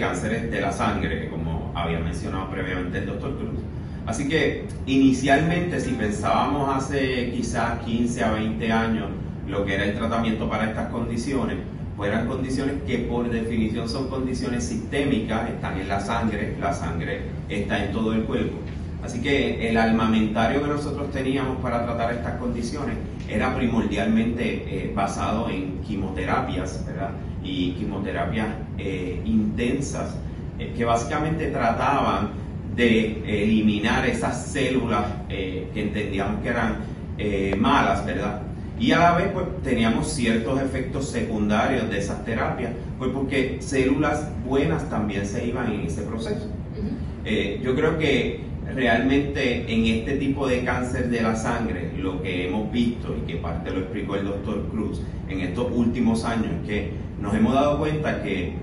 cánceres de la sangre, como había mencionado previamente el doctor Cruz. Así que inicialmente, si pensábamos hace quizás 15 a 20 años lo que era el tratamiento para estas condiciones, pues eran condiciones que por definición son condiciones sistémicas, están en la sangre, la sangre está en todo el cuerpo. Así que el armamentario que nosotros teníamos para tratar estas condiciones era primordialmente eh, basado en quimioterapias, ¿verdad? Y quimioterapias eh, intensas eh, que básicamente trataban de eliminar esas células que entendíamos que eran malas, ¿verdad? Y a la vez pues teníamos ciertos efectos secundarios de esas terapias, pues porque células buenas también se iban en ese proceso. yo creo que realmente en este tipo de cáncer de la sangre, lo que hemos visto y que parte lo explicó el doctor Cruz en estos últimos años, es que nos hemos dado cuenta que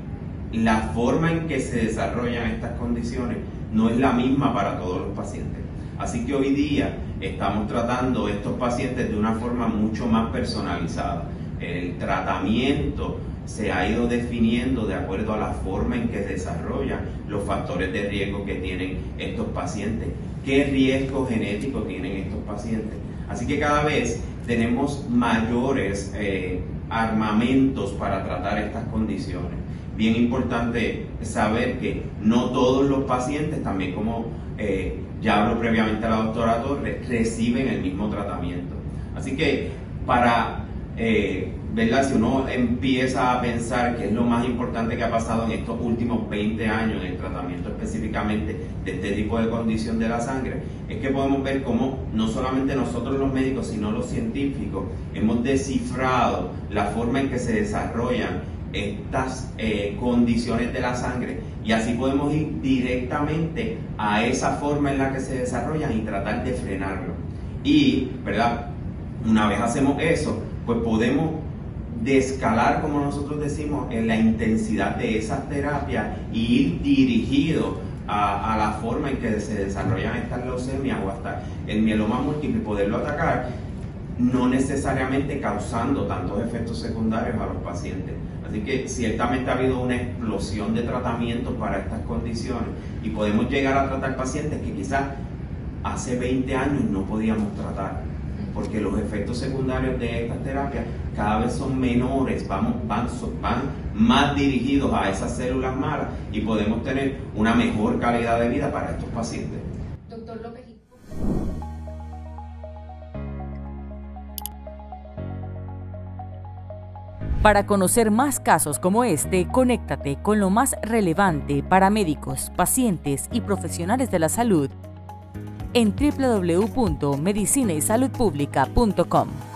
la forma en que se desarrollan estas condiciones no es la misma para todos los pacientes. Así que hoy día estamos tratando estos pacientes de una forma mucho más personalizada. El tratamiento se ha ido definiendo de acuerdo a la forma en que desarrollan los factores de riesgo que tienen estos pacientes, qué riesgo genético tienen estos pacientes. Así que cada vez tenemos mayores eh, armamentos para tratar estas condiciones. Bien importante saber que no todos los pacientes, también como eh, ya habló previamente la doctora Torres, reciben el mismo tratamiento. Así que para eh, ¿verdad? Si uno empieza a pensar que es lo más importante que ha pasado en estos últimos 20 años en el tratamiento específicamente de este tipo de condición de la sangre, es que podemos ver cómo no solamente nosotros los médicos, sino los científicos hemos descifrado la forma en que se desarrollan estas eh, condiciones de la sangre y así podemos ir directamente a esa forma en la que se desarrollan y tratar de frenarlo. Y, ¿verdad? Una vez hacemos eso, pues podemos de escalar, como nosotros decimos, en la intensidad de esas terapias y ir dirigido a, la forma en que se desarrollan estas leucemias o hasta el mieloma múltiple poderlo atacar, no necesariamente causando tantos efectos secundarios a los pacientes. Así que ciertamente ha habido una explosión de tratamientos para estas condiciones y podemos llegar a tratar pacientes que quizás hace 20 años no podíamos tratar porque los efectos secundarios de estas terapias cada vez son menores, van, van, van más dirigidos a esas células malas y podemos tener una mejor calidad de vida para estos pacientes. Doctor López. Para conocer más casos como este, conéctate con lo más relevante para médicos, pacientes y profesionales de la salud en www.medicinaysaludpublica.com.